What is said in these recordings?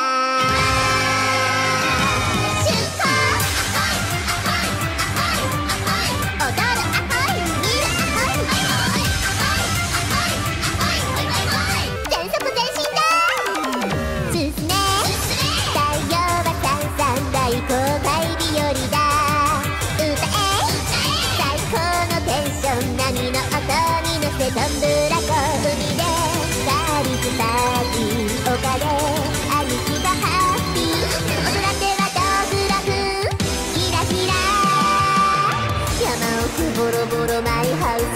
lá.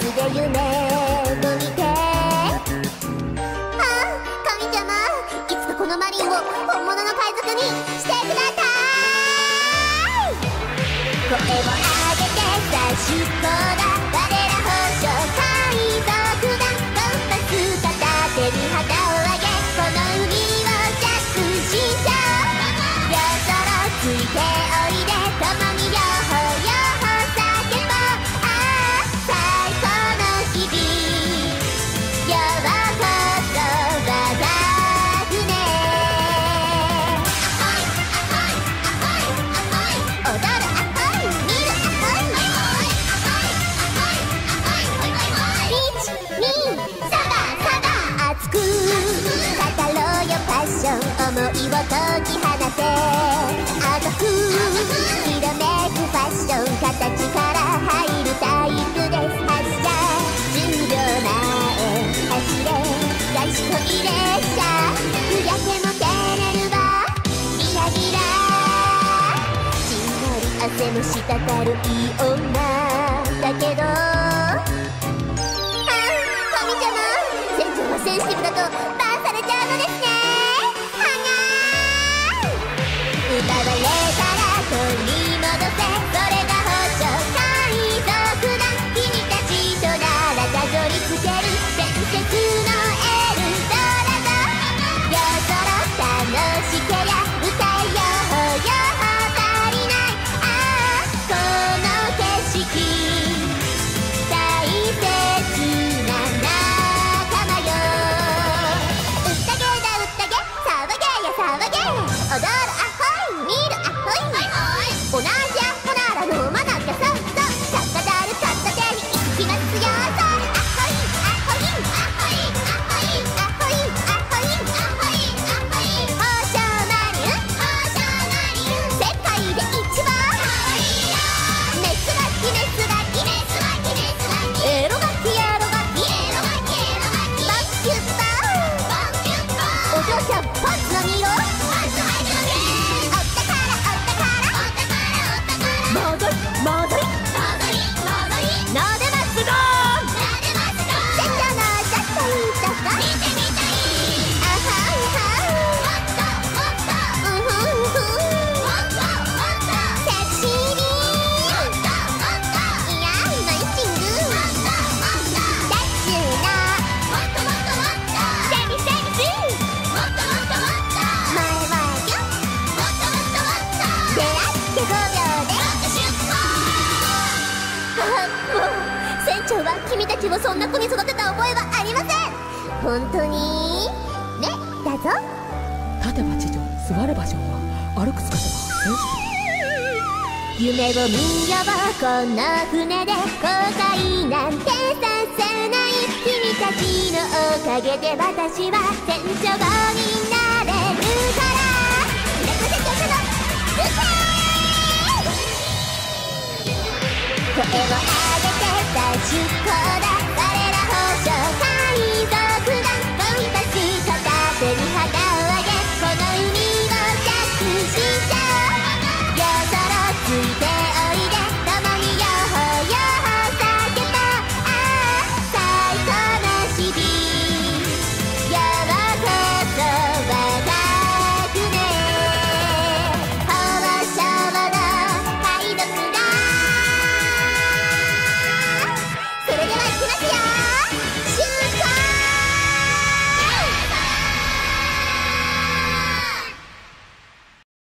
夢を見てあ神様いつかこのマリンを本物の海賊にしてください。声を上げて最しだ我ら本思いを解き放てあがくきらめくファッション形から入るタイプです発車10秒前走れ賢い列車ふやけも照れるわギラギラじんわり汗も滴るいい女だけどあ神様。船長はセンシティブだと。船長は君たちをそんな子に育てた覚えはありません。本当にねだぞ。立てば地上座れば上は歩く姿は夢を見ようこの船で後悔なんてさせない君たちのおかげで私は船長にな you call